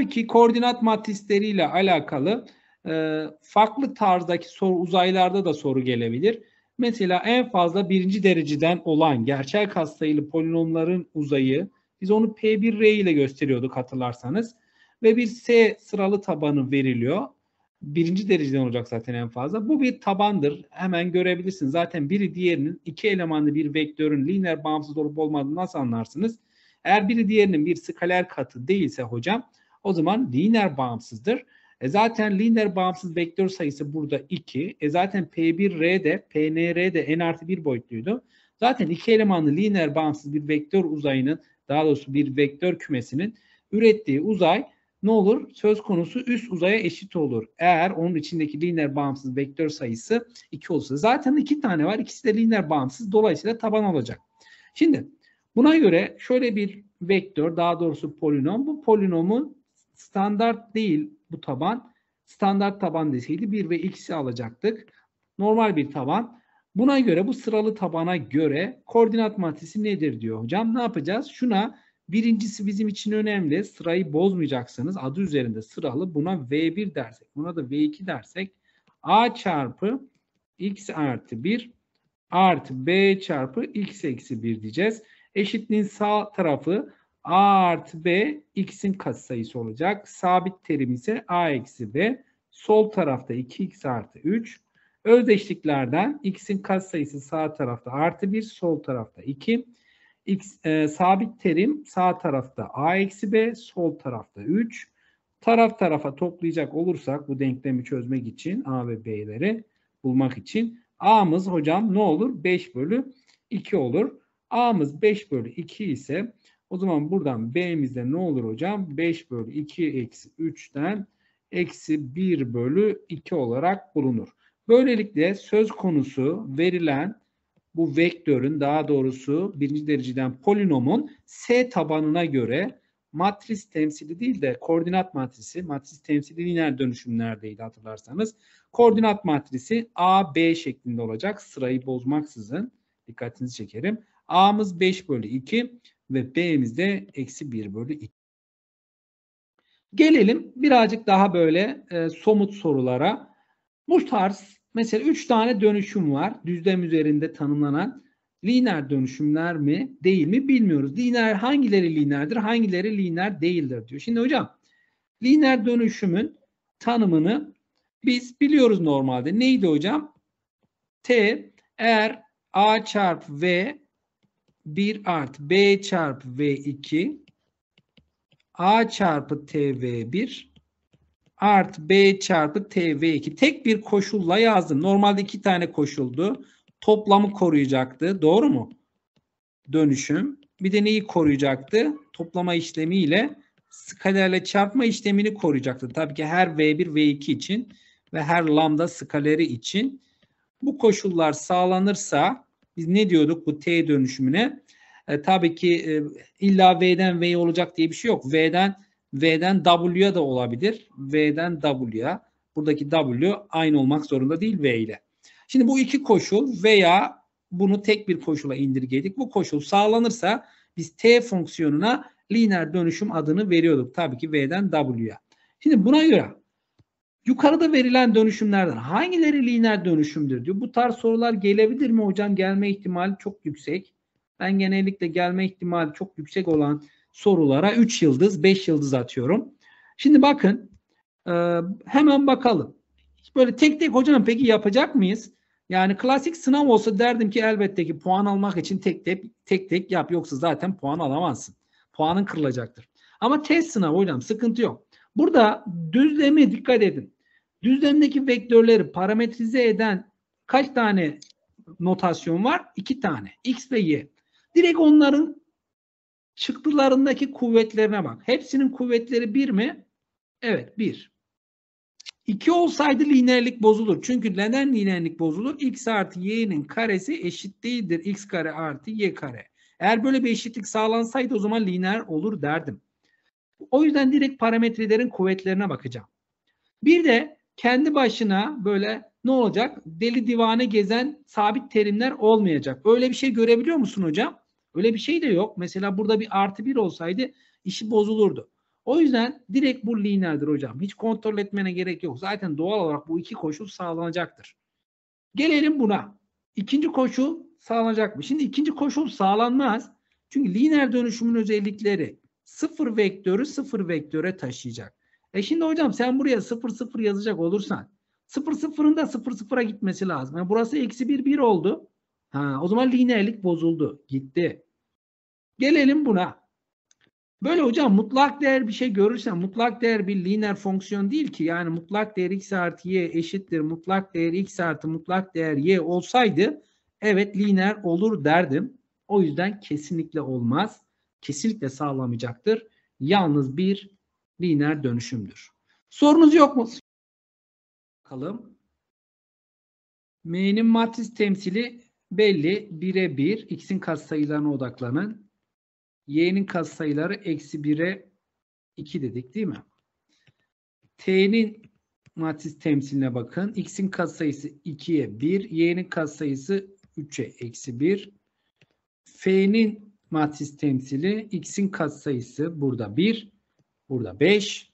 Tabii ki koordinat matrisleriyle alakalı e, farklı tarzdaki soru uzaylarda da soru gelebilir. Mesela en fazla birinci dereceden olan gerçel katsayılı polinomların uzayı biz onu P1R ile gösteriyorduk hatırlarsanız. Ve bir S sıralı tabanı veriliyor. Birinci dereceden olacak zaten en fazla. Bu bir tabandır. Hemen görebilirsiniz. Zaten biri diğerinin iki elemanlı bir vektörün lineer bağımsız olup olmadığını nasıl anlarsınız? Eğer biri diğerinin bir skaler katı değilse hocam o zaman lineer bağımsızdır. E zaten lineer bağımsız vektör sayısı burada 2. E zaten P1R'de, PNR'de n artı 1 boyutluydu. Zaten iki elemanlı lineer bağımsız bir vektör uzayının daha doğrusu bir vektör kümesinin ürettiği uzay ne olur? Söz konusu üst uzaya eşit olur. Eğer onun içindeki lineer bağımsız vektör sayısı 2 olursa. Zaten iki tane var. İkisi de lineer bağımsız. Dolayısıyla taban olacak. Şimdi buna göre şöyle bir vektör daha doğrusu polinom. Bu polinomun standart değil bu taban. Standart taban deseydi 1 ve x'i alacaktık. Normal bir taban. Buna göre bu sıralı tabana göre koordinat matrisi nedir diyor hocam. Ne yapacağız? Şuna birincisi bizim için önemli. Sırayı bozmayacaksınız. Adı üzerinde sıralı. Buna V1 dersek. Buna da V2 dersek. A çarpı x artı 1 artı B çarpı x eksi 1 diyeceğiz. Eşitliğin sağ tarafı A artı B x'in katsayısı olacak. Sabit terim ise A eksi B. Sol tarafta 2x artı 3. Özdeşliklerden x'in katsayısı sağ tarafta artı 1, sol tarafta 2. X, e, sabit terim sağ tarafta a eksi b, sol tarafta 3. Taraf tarafa toplayacak olursak bu denklemi çözmek için a ve b'leri bulmak için a'mız hocam ne olur? 5 bölü 2 olur. a'mız 5 bölü 2 ise o zaman buradan b'mizde ne olur hocam? 5 bölü 2 eksi 3'ten eksi 1 bölü 2 olarak bulunur. Böylelikle söz konusu verilen bu vektörün daha doğrusu birinci dereceden polinomun S tabanına göre matris temsili değil de koordinat matrisi, matris temsili lineer dönüşümlerdeydi hatırlarsanız. Koordinat matrisi A, B şeklinde olacak. Sırayı bozmaksızın dikkatinizi çekerim. A'mız 5 bölü 2 ve B'miz de eksi 1 bölü 2. Gelelim birazcık daha böyle e, somut sorulara. Bu tarz Mesela 3 tane dönüşüm var. Düzlem üzerinde tanımlanan. Lineer dönüşümler mi değil mi bilmiyoruz. Lineer hangileri lineerdir hangileri lineer değildir diyor. Şimdi hocam lineer dönüşümün tanımını biz biliyoruz normalde. Neydi hocam? T eğer A çarpı V 1 artı B çarpı V2 A çarpı TV1 artı B çarpı TV2. Tek bir koşulla yazdım. Normalde iki tane koşuldu. Toplamı koruyacaktı. Doğru mu? Dönüşüm. Bir de neyi koruyacaktı? Toplama işlemiyle skalerle çarpma işlemini koruyacaktı. Tabii ki her V1, V2 için ve her lambda skaleri için. Bu koşullar sağlanırsa biz ne diyorduk bu T dönüşümüne? E, tabii ki e, illa V'den V olacak diye bir şey yok. V'den V'den W'ya da olabilir. V'den W'ya. Buradaki W aynı olmak zorunda değil V ile. Şimdi bu iki koşul veya bunu tek bir koşula indirgedik. Bu koşul sağlanırsa biz T fonksiyonuna lineer dönüşüm adını veriyorduk. Tabii ki V'den W'ya. Şimdi buna göre yukarıda verilen dönüşümlerden hangileri lineer dönüşümdür diyor. Bu tarz sorular gelebilir mi hocam? Gelme ihtimali çok yüksek. Ben genellikle gelme ihtimali çok yüksek olan sorulara 3 yıldız, 5 yıldız atıyorum. Şimdi bakın e, hemen bakalım. Böyle tek tek hocam peki yapacak mıyız? Yani klasik sınav olsa derdim ki elbette ki puan almak için tek tek tek tek yap yoksa zaten puan alamazsın. Puanın kırılacaktır. Ama test sınavı hocam sıkıntı yok. Burada düzleme dikkat edin. Düzlemdeki vektörleri parametrize eden kaç tane notasyon var? İki tane. X ve Y. Direkt onların çıktılarındaki kuvvetlerine bak. Hepsinin kuvvetleri bir mi? Evet bir. İki olsaydı lineerlik bozulur. Çünkü neden lineerlik bozulur? X artı y'nin karesi eşit değildir. X kare artı y kare. Eğer böyle bir eşitlik sağlansaydı o zaman lineer olur derdim. O yüzden direkt parametrelerin kuvvetlerine bakacağım. Bir de kendi başına böyle ne olacak? Deli divane gezen sabit terimler olmayacak. Öyle bir şey görebiliyor musun hocam? Öyle bir şey de yok. Mesela burada bir artı bir olsaydı işi bozulurdu. O yüzden direkt bu lineerdir hocam. Hiç kontrol etmene gerek yok. Zaten doğal olarak bu iki koşul sağlanacaktır. Gelelim buna. İkinci koşul sağlanacak mı? Şimdi ikinci koşul sağlanmaz. Çünkü lineer dönüşümün özellikleri sıfır vektörü sıfır vektöre taşıyacak. E şimdi hocam sen buraya sıfır sıfır yazacak olursan sıfır sıfırın da sıfır sıfıra gitmesi lazım. Yani burası eksi bir bir oldu. Ha, o zaman lineerlik bozuldu. Gitti. Gelelim buna. Böyle hocam mutlak değer bir şey görürsen mutlak değer bir lineer fonksiyon değil ki. Yani mutlak değer x artı y eşittir. Mutlak değer x artı mutlak değer y olsaydı evet lineer olur derdim. O yüzden kesinlikle olmaz. Kesinlikle sağlamayacaktır. Yalnız bir lineer dönüşümdür. Sorunuz yok mu? Bakalım. M'nin matris temsili belli. 1'e 1. X'in katsayılarına odaklanın. Y'nin katsayıları eksi 1'e 2 dedik değil mi? T'nin matris temsiline bakın. X'in katsayısı 2'ye 1. Y'nin katsayısı 3'e eksi 1. F'nin matris temsili X'in katsayısı burada 1. Burada 5.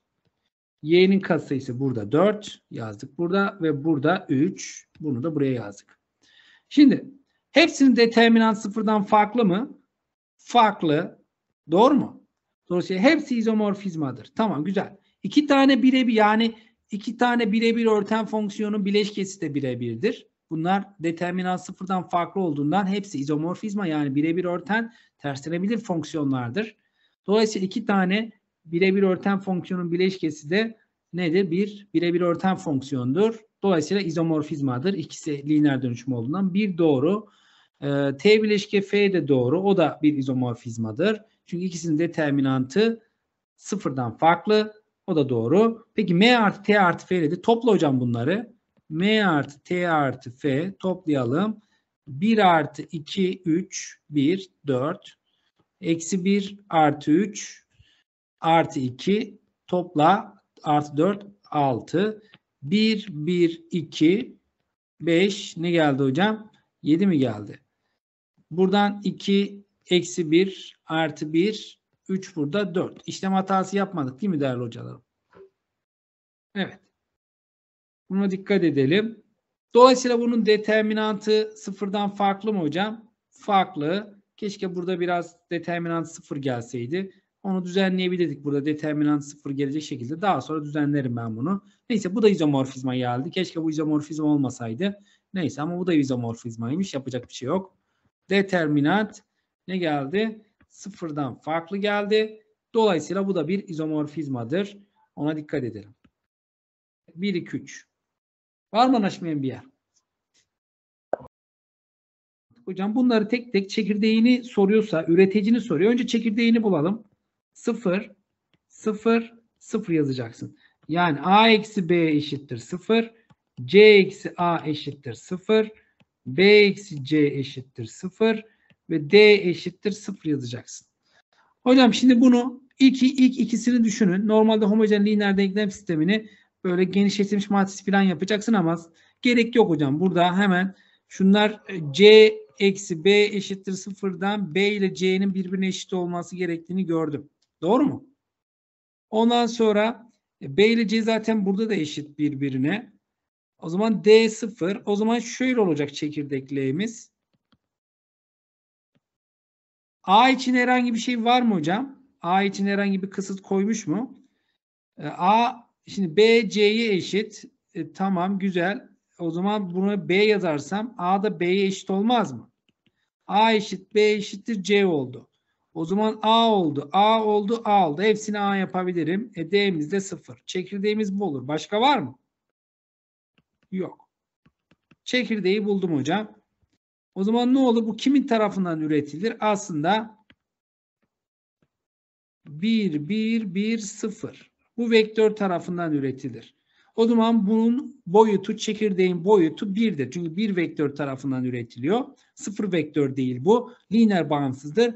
Y'nin katsayısı burada 4 yazdık burada ve burada 3. Bunu da buraya yazdık. Şimdi hepsinin determinant sıfırdan farklı mı? Farklı. Doğru mu? Dolayısıyla hepsi izomorfizmadır. Tamam güzel. İki tane birebir yani iki tane birebir örten fonksiyonun bileşkesi de birebirdir. Bunlar determinant sıfırdan farklı olduğundan hepsi izomorfizma yani birebir örten terslenebilir fonksiyonlardır. Dolayısıyla iki tane birebir örten fonksiyonun bileşkesi de nedir? Bir birebir örten fonksiyondur. Dolayısıyla izomorfizmadır. İkisi lineer dönüşüm olduğundan bir doğru. Ee, T bileşke F de doğru. O da bir izomorfizmadır. Çünkü ikisinin determinantı sıfırdan farklı. O da doğru. Peki M artı T artı F dedi. Topla hocam bunları. M artı T artı F toplayalım. 1 artı 2, 3, 1, 4. Eksi 1 artı 3 artı 2 topla artı 4 6 1 1 2 5 ne geldi hocam? 7 mi geldi? Buradan 2 eksi 1 artı 1 3 burada 4. İşlem hatası yapmadık değil mi değerli hocalarım? Evet. Buna dikkat edelim. Dolayısıyla bunun determinantı sıfırdan farklı mı hocam? Farklı. Keşke burada biraz determinant sıfır gelseydi. Onu düzenleyebilirdik burada determinant sıfır gelecek şekilde. Daha sonra düzenlerim ben bunu. Neyse bu da izomorfizma geldi. Keşke bu izomorfizma olmasaydı. Neyse ama bu da izomorfizmaymış. Yapacak bir şey yok. Determinant ne geldi? Sıfırdan farklı geldi. Dolayısıyla bu da bir izomorfizmadır. Ona dikkat edelim. 1, 2, 3. Var mı anlaşmayan bir yer? Hocam bunları tek tek çekirdeğini soruyorsa, üreticini soruyor. Önce çekirdeğini bulalım. 0, 0, 0 yazacaksın. Yani a eksi b eşittir 0. c eksi a eşittir 0. b eksi c eşittir 0. Ve d eşittir 0 yazacaksın. Hocam şimdi bunu ilk, ilk ikisini düşünün. Normalde homojen lineer denklem sistemini böyle genişletilmiş matris falan yapacaksın ama gerek yok hocam. Burada hemen şunlar c eksi b eşittir sıfırdan b ile c'nin birbirine eşit olması gerektiğini gördüm. Doğru mu? Ondan sonra b ile c zaten burada da eşit birbirine. O zaman d sıfır. O zaman şöyle olacak çekirdekliğimiz. A için herhangi bir şey var mı hocam? A için herhangi bir kısıt koymuş mu? A şimdi B C'ye eşit. E, tamam güzel. O zaman bunu B yazarsam A da B'ye eşit olmaz mı? A eşit B eşittir C oldu. O zaman A oldu. A oldu. A oldu. Hepsini A yapabilirim. E D'miz de 0. Çekirdeğimiz bu olur. Başka var mı? Yok. Çekirdeği buldum hocam. O zaman ne olur? Bu kimin tarafından üretilir? Aslında 1, 1, 1, 0. Bu vektör tarafından üretilir. O zaman bunun boyutu, çekirdeğin boyutu 1'dir. Çünkü bir vektör tarafından üretiliyor. Sıfır vektör değil bu. Lineer bağımsızdır.